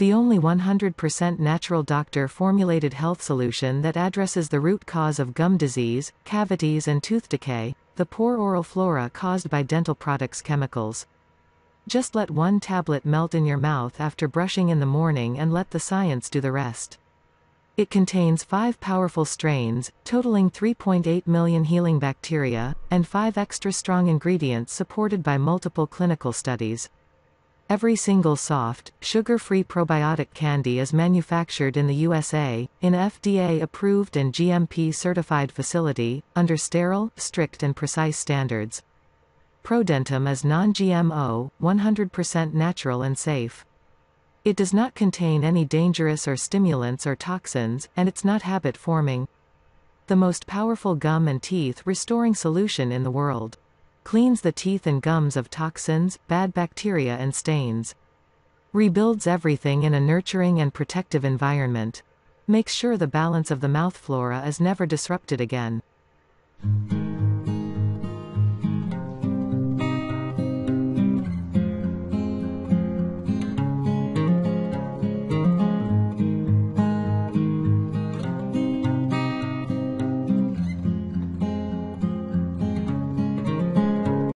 The only 100% natural doctor-formulated health solution that addresses the root cause of gum disease, cavities and tooth decay, the poor oral flora caused by dental products chemicals. Just let one tablet melt in your mouth after brushing in the morning and let the science do the rest. It contains five powerful strains, totaling 3.8 million healing bacteria, and five extra strong ingredients supported by multiple clinical studies. Every single soft, sugar-free probiotic candy is manufactured in the USA, in FDA-approved and GMP-certified facility, under sterile, strict and precise standards. ProDentim is non-GMO, 100% natural and safe. It does not contain any dangerous or stimulants or toxins, and it's not habit-forming. The most powerful gum and teeth restoring solution in the world. Cleans the teeth and gums of toxins, bad bacteria and stains. Rebuilds everything in a nurturing and protective environment. Makes sure the balance of the mouth flora is never disrupted again.